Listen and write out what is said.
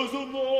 was a lie.